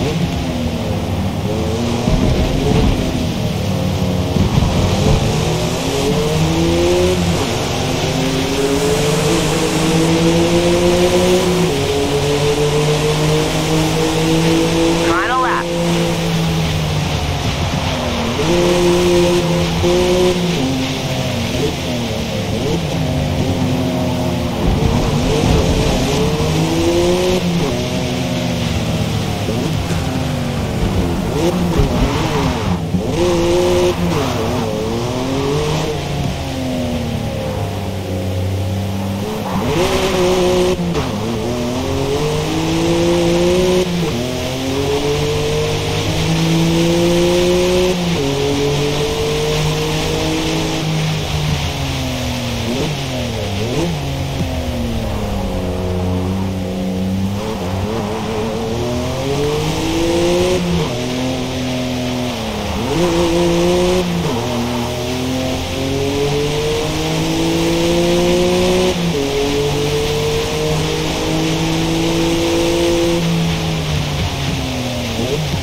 Ooh. bên đường Whoa.